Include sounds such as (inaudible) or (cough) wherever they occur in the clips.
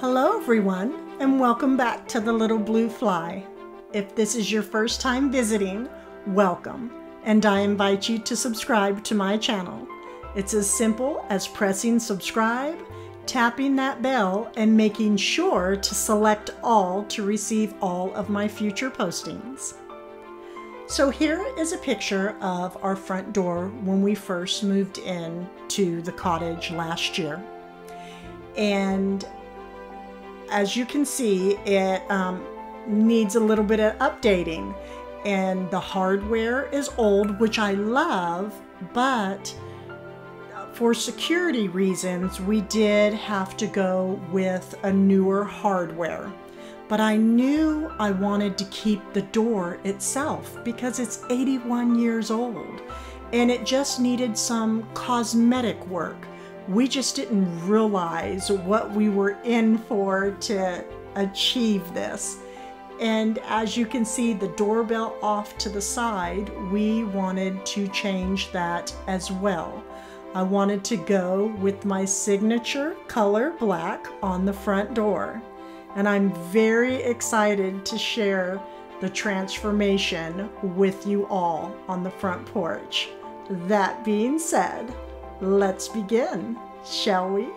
Hello, everyone, and welcome back to the Little Blue Fly. If this is your first time visiting, welcome, and I invite you to subscribe to my channel. It's as simple as pressing subscribe, tapping that bell, and making sure to select all to receive all of my future postings. So here is a picture of our front door when we first moved in to the cottage last year. And as you can see, it um, needs a little bit of updating. And the hardware is old, which I love, but for security reasons, we did have to go with a newer hardware. But I knew I wanted to keep the door itself because it's 81 years old and it just needed some cosmetic work we just didn't realize what we were in for to achieve this. And as you can see the doorbell off to the side, we wanted to change that as well. I wanted to go with my signature color black on the front door. And I'm very excited to share the transformation with you all on the front porch. That being said, let's begin, shall we?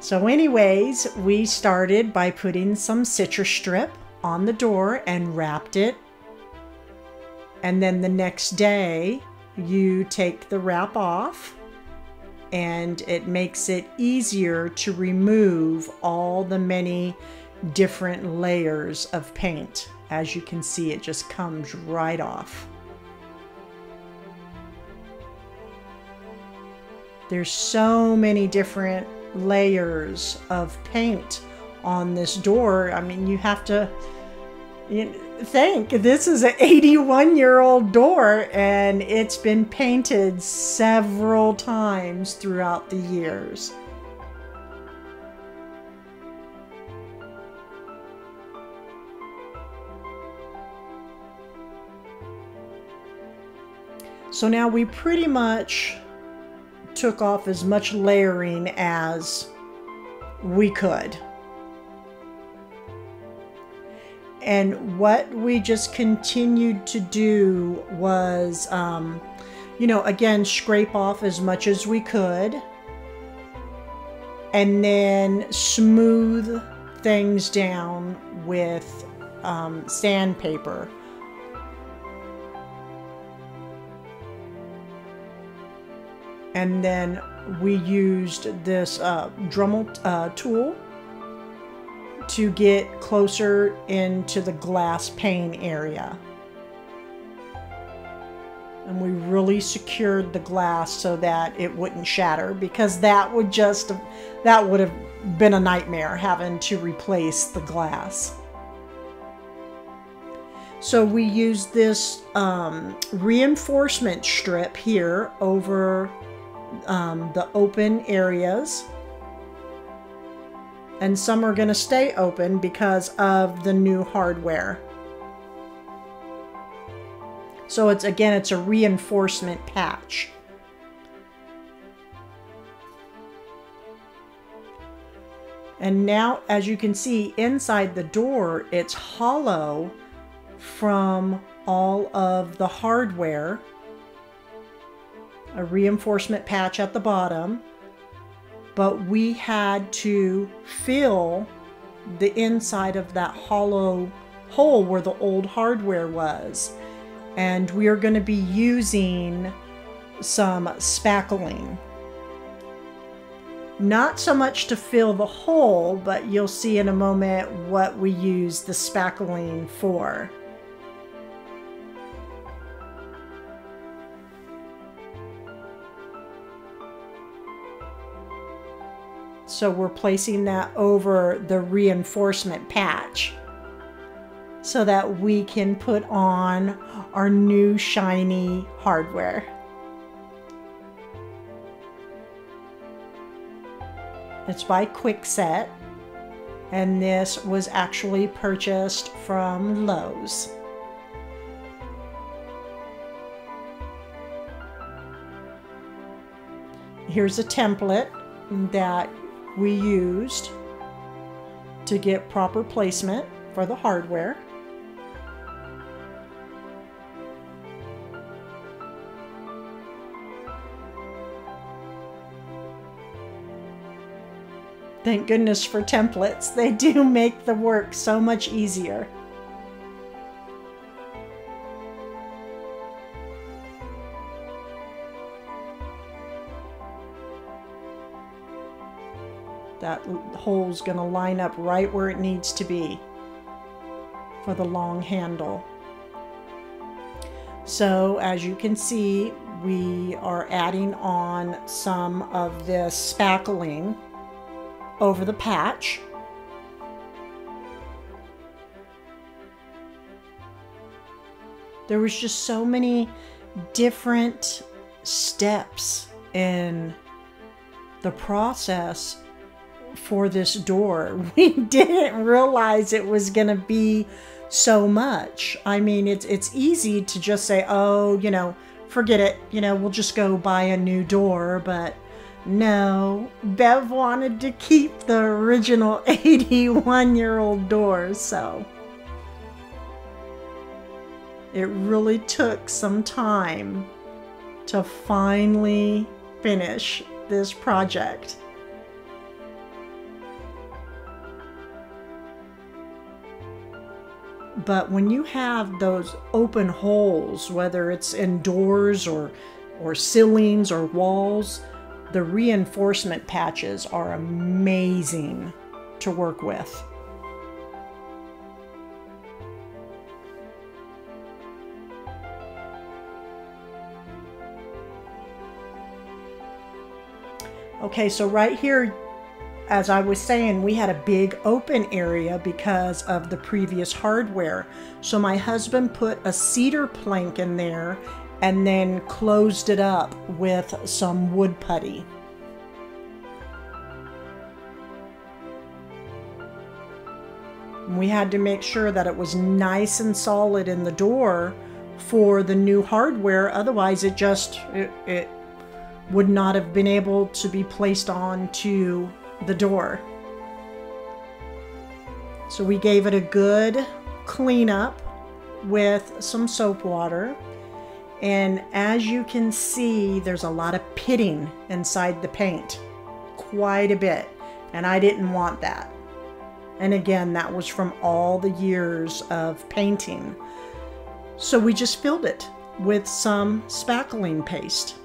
So anyways, we started by putting some Citristrip on the door and wrapped it. And then the next day, you take the wrap off and it makes it easier to remove all the many different layers of paint. As you can see, it just comes right off. There's so many different layers of paint on this door. I mean, you have to you think this is an 81 year old door and it's been painted several times throughout the years. So now we pretty much took off as much layering as we could. And what we just continued to do was, um, you know, again, scrape off as much as we could and then smooth things down with um, sandpaper. And then we used this uh, Dremel uh, tool to get closer into the glass pane area. And we really secured the glass so that it wouldn't shatter because that would just, that would have been a nightmare having to replace the glass. So we used this um, reinforcement strip here over um, the open areas. And some are going to stay open because of the new hardware. So it's again, it's a reinforcement patch. And now, as you can see inside the door, it's hollow from all of the hardware a reinforcement patch at the bottom, but we had to fill the inside of that hollow hole where the old hardware was. And we are going to be using some spackling. Not so much to fill the hole, but you'll see in a moment what we use the spackling for. So we're placing that over the reinforcement patch so that we can put on our new shiny hardware. It's by Kwikset, and this was actually purchased from Lowe's. Here's a template that we used to get proper placement for the hardware. Thank goodness for templates. They do make the work so much easier. That hole's going to line up right where it needs to be for the long handle. So as you can see, we are adding on some of this spackling over the patch. There was just so many different steps in the process for this door. (laughs) We didn't realize it was going to be so much. I mean, it's it's easy to just say, "Oh, you know, forget it. You know, we'll just go buy a new door," but no, Bev wanted to keep the original (laughs) 81 year old door, so it really took some time to finally finish this project. But when you have those open holes, whether it's in doors or, or ceilings or walls, the reinforcement patches are amazing to work with. Okay, so right here, as I was saying, we had a big open area because of the previous hardware. So my husband put a cedar plank in there and then closed it up with some wood putty. We had to make sure that it was nice and solid in the door for the new hardware. Otherwise, it just it, it would not have been able to be placed onto the door. So we gave it a good cleanup with some soap water and as you can see, there's a lot of pitting inside the paint, quite a bit. And I didn't want that. And again, that was from all the years of painting. So we just filled it with some spackling paste.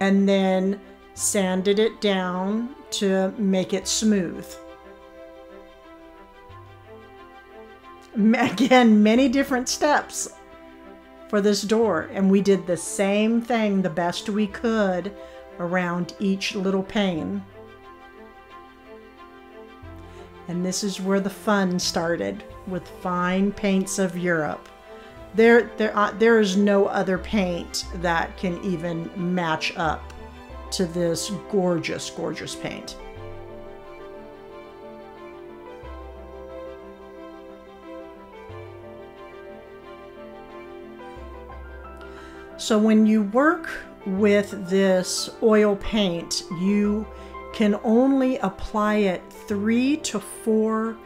And then sanded it down to make it smooth. Again, many different steps for this door and we did the same thing the best we could around each little pane. And this is where the fun started with fine paints of Europe. There, there, uh, there is no other paint that can even match up to this gorgeous, gorgeous paint. So when you work with this oil paint, you can only apply it three to four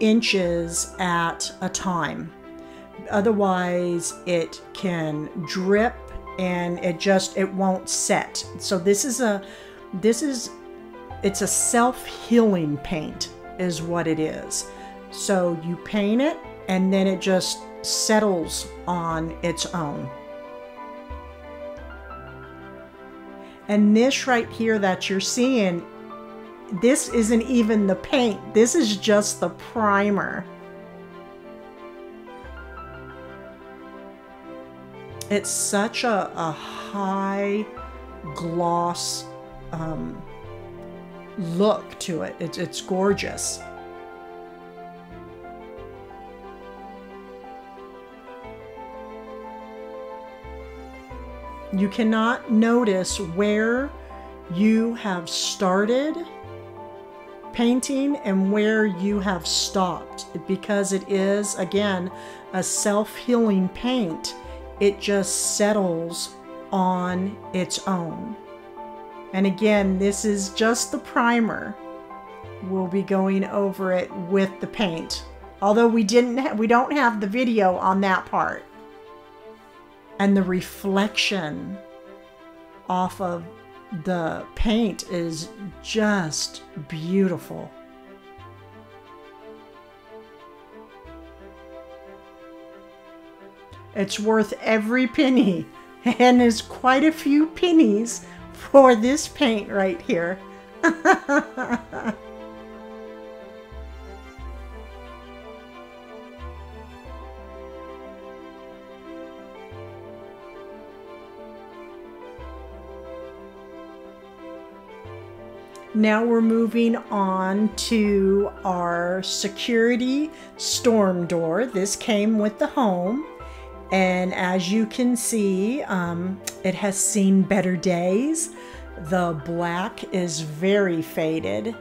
inches at a time. Otherwise, it can drip and it just it won't set. So this is a this is it's a self-healing paint is what it is. So you paint it and then it just settles on its own. And this right here that you're seeing, this isn't even the paint. This is just the primer. It's such a, a high gloss um, look to it. It's, it's gorgeous. You cannot notice where you have started painting and where you have stopped because it is, again, a self healing paint. It just settles on its own. And again, this is just the primer. We'll be going over it with the paint. Although we didn't we don't have the video on that part. And the reflection off of the paint is just beautiful. It's worth every penny (laughs) and there's quite a few pennies for this paint right here. (laughs) Now we're moving on to our security storm door. This came with the home. And as you can see, um, it has seen better days. The black is very faded.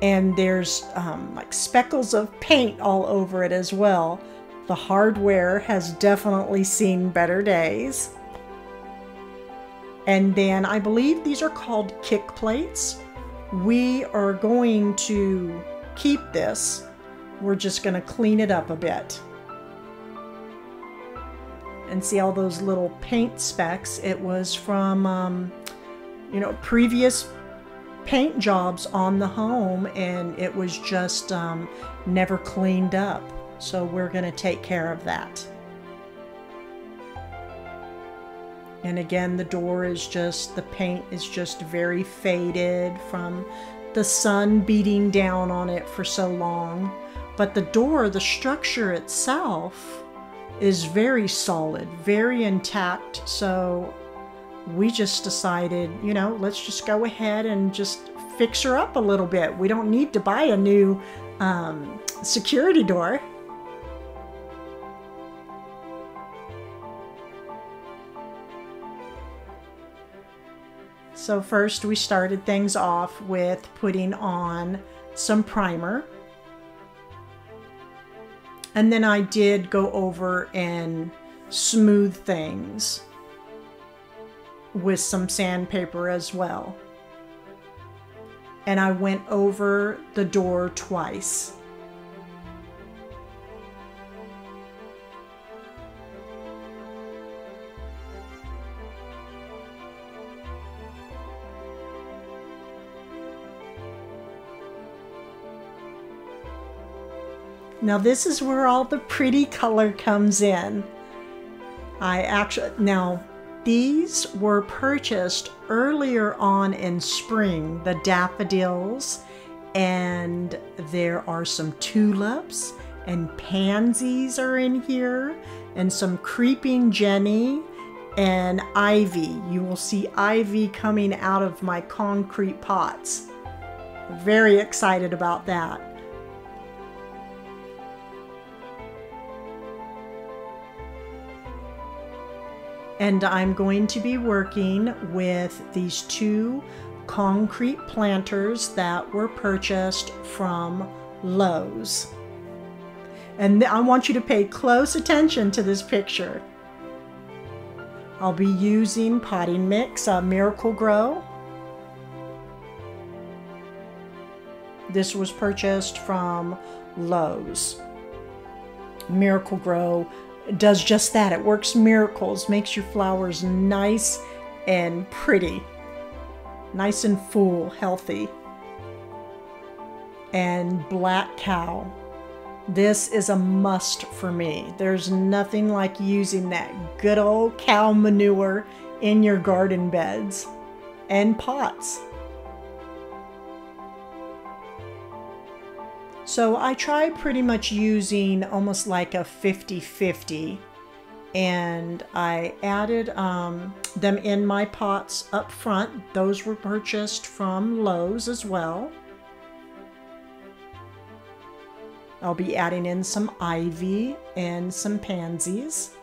And there's um, like speckles of paint all over it as well. The hardware has definitely seen better days. And then I believe these are called kick plates. We are going to keep this. We're just going to clean it up a bit. And see all those little paint specks. It was from, um, you know, previous paint jobs on the home and it was just um, never cleaned up. So we're going to take care of that. And again, the door is just, the paint is just very faded from the sun beating down on it for so long. But the door, the structure itself, is very solid, very intact. So we just decided, you know, let's just go ahead and just fix her up a little bit. We don't need to buy a new um, security door. So first we started things off with putting on some primer. And then I did go over and smooth things with some sandpaper as well. And I went over the door twice. Now this is where all the pretty color comes in. I actually, now these were purchased earlier on in spring, the daffodils, and there are some tulips and pansies are in here, and some creeping Jenny and ivy. You will see ivy coming out of my concrete pots. Very excited about that. And I'm going to be working with these two concrete planters that were purchased from Lowe's. And I want you to pay close attention to this picture. I'll be using potting mix uh, Miracle-Gro. This was purchased from Lowe's. Does just that. It works miracles, makes your flowers nice and pretty, nice and full, healthy. And black cow. This is a must for me. There's nothing like using that good old cow manure in your garden beds and pots. So I try pretty much using almost like a 50-50 and I added um, them in my pots up front. Those were purchased from Lowe's as well. I'll be adding in some ivy and some pansies.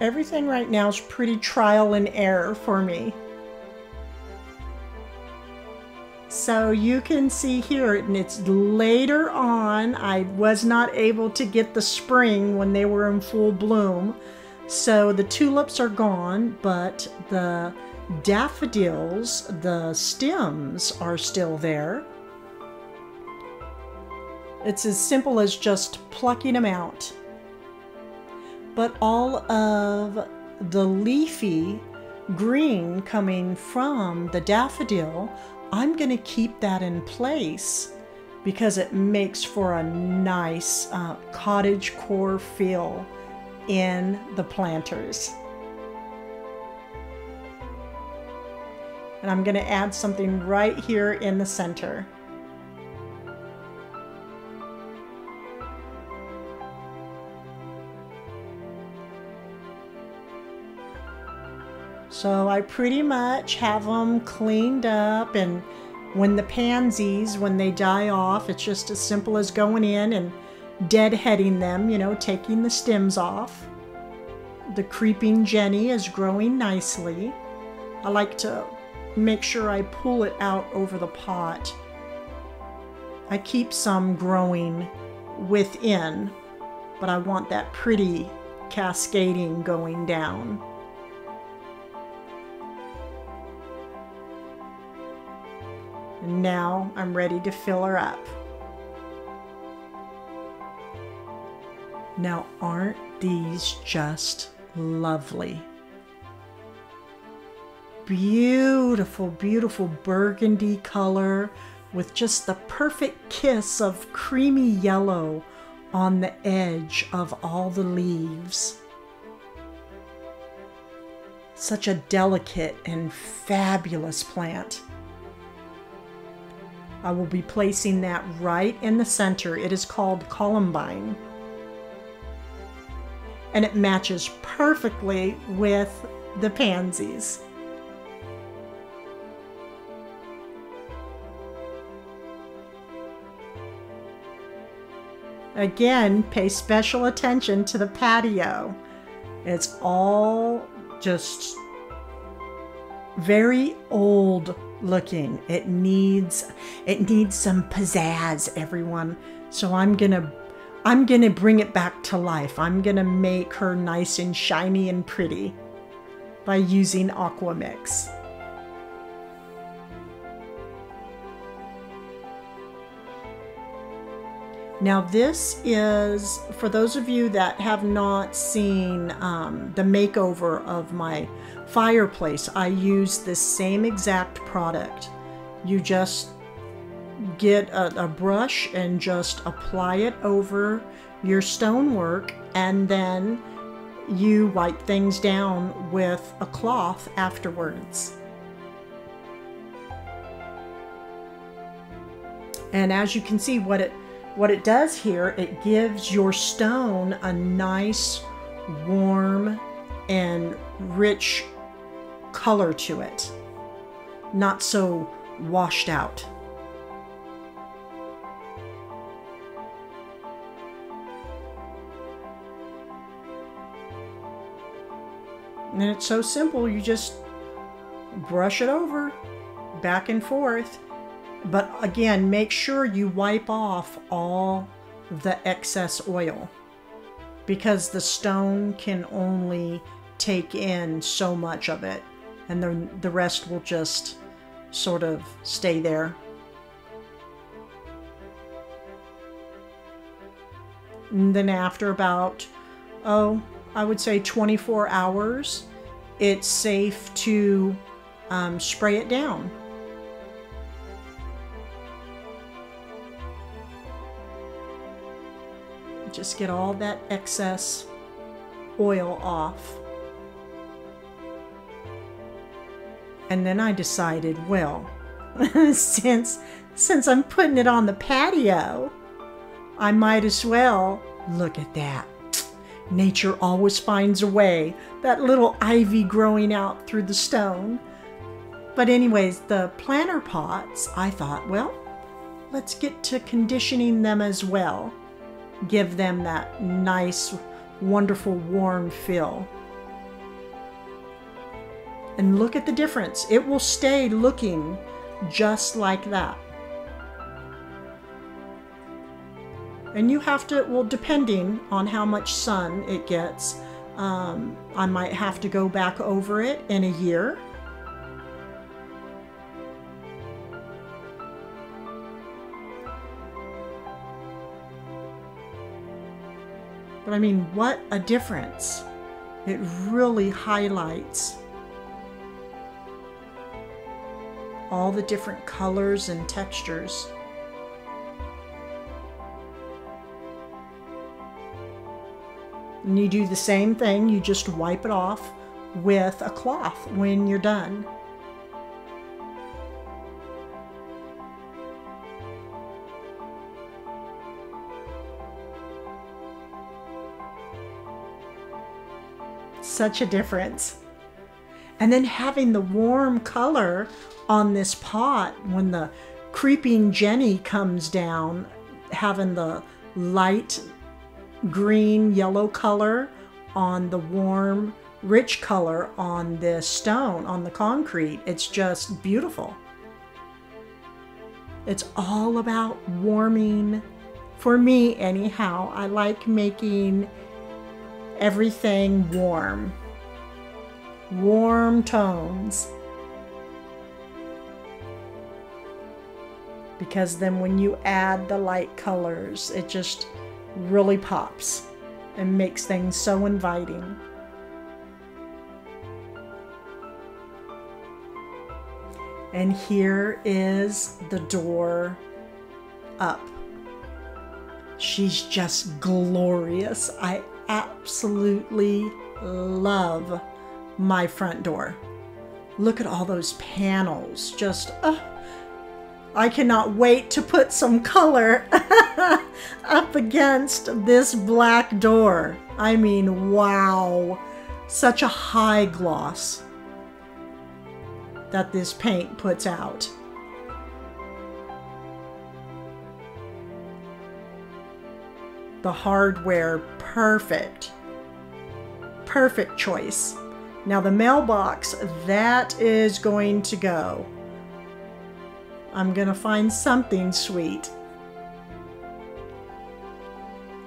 everything right now is pretty trial and error for me. So you can see here, and it's later on, I was not able to get the spring when they were in full bloom. So the tulips are gone, but the daffodils, the stems are still there. It's as simple as just plucking them out. But all of the leafy green coming from the daffodil I'm going to keep that in place because it makes for a nice uh, cottage core feel in the planters. And I'm going to add something right here in the center. So I pretty much have them cleaned up and when the pansies, when they die off, it's just as simple as going in and deadheading them, you know, taking the stems off. The creeping Jenny is growing nicely. I like to make sure I pull it out over the pot. I keep some growing within, but I want that pretty cascading going down. And now I'm ready to fill her up. Now, aren't these just lovely? Beautiful, beautiful burgundy color with just the perfect kiss of creamy yellow on the edge of all the leaves. Such a delicate and fabulous plant. I will be placing that right in the center. It is called Columbine. And it matches perfectly with the pansies. Again, pay special attention to the patio. It's all just very old looking. It needs it needs some pizzazz, everyone. So I'm gonna I'm gonna bring it back to life. I'm gonna make her nice and shiny and pretty by using Aqua Now this is, for those of you that have not seen um, the makeover of my fireplace, I use the same exact product. You just get a, a brush and just apply it over your stonework and then you wipe things down with a cloth afterwards. And as you can see what it what it does here, it gives your stone a nice, warm, and rich color to it. Not so washed out. And it's so simple, you just brush it over back and forth but again, make sure you wipe off all the excess oil because the stone can only take in so much of it and then the rest will just sort of stay there. And then after about, oh, I would say 24 hours, it's safe to um, spray it down. Just get all that excess oil off. And then I decided, well, (laughs) since since I'm putting it on the patio, I might as well look at that. Nature always finds a way. That little ivy growing out through the stone. But anyways, the planter pots, I thought, well, let's get to conditioning them as well give them that nice, wonderful, warm feel. And look at the difference. It will stay looking just like that. And you have to, well, depending on how much sun it gets, um, I might have to go back over it in a year But I mean, what a difference. It really highlights all the different colors and textures. And you do the same thing, you just wipe it off with a cloth when you're done. Such a difference. And then having the warm color on this pot when the creeping Jenny comes down, having the light green yellow color on the warm rich color on this stone on the concrete it's just beautiful it's all about warming for me anyhow i like making everything warm warm tones because then when you add the light colors it just really pops and makes things so inviting. And here is the door up. She's just glorious. I absolutely love my front door. Look at all those panels. Just, uh, I cannot wait to put some color (laughs) up against this black door. I mean, wow. Such a high gloss that this paint puts out. The hardware, perfect. Perfect choice. Now the mailbox, that is going to go. I'm going to find something sweet.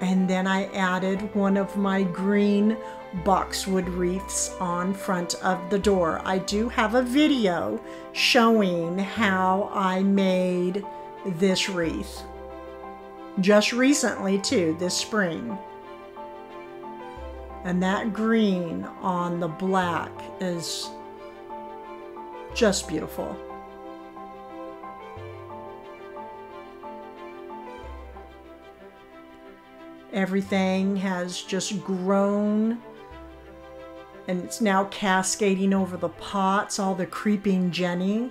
And then I added one of my green boxwood wreaths on front of the door. I do have a video showing how I made this wreath. Just recently too, this spring. And that green on the black is just beautiful. Everything has just grown and it's now cascading over the pots, all the creeping Jenny.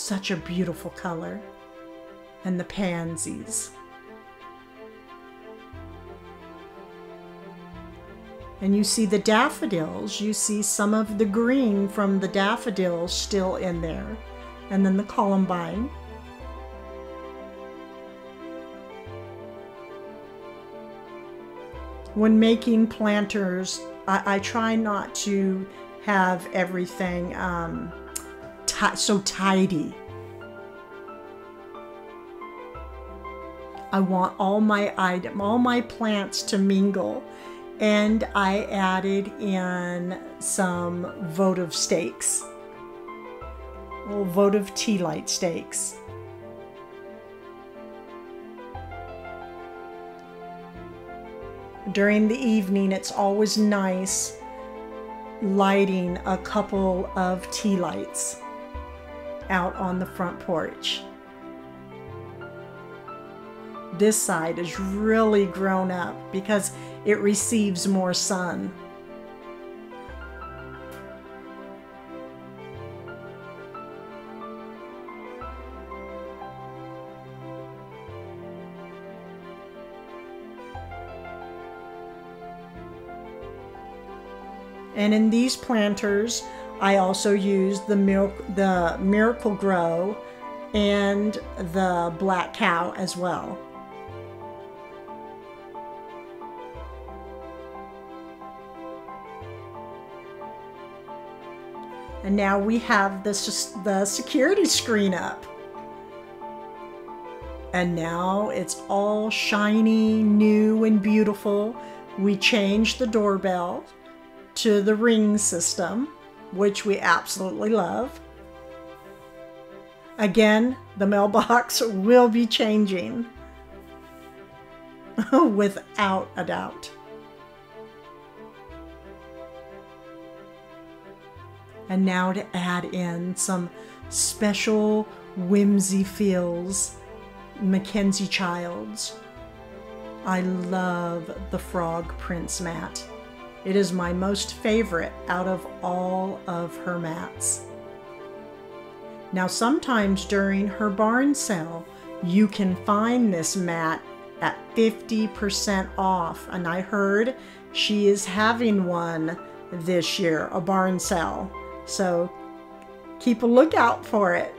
Such a beautiful color. And the pansies. And you see the daffodils, you see some of the green from the daffodils still in there. And then the columbine. when making planters, I, I try not to have everything um, so tidy. I want all my item, all my plants to mingle. And I added in some votive stakes, little votive tea light stakes. during the evening, it's always nice lighting a couple of tea lights out on the front porch. This side is really grown up because it receives more sun. And in these planters, I also used the, Miracle, the Miracle-Gro and the Black Cow as well. And now we have the, the security screen up. And now it's all shiny, new, and beautiful. We changed the doorbell to the ring system which we absolutely love. Again, the mailbox (laughs) will be changing (laughs) without a doubt. And now to add in some special whimsy feels MacKenzie-Childs. I love the Frog Prince mat. It is my most favorite out of all of her mats. Now, sometimes during her barn sale, you can find this mat at 50% off, and I heard she is having one this year, a barn sale. So keep a lookout for it.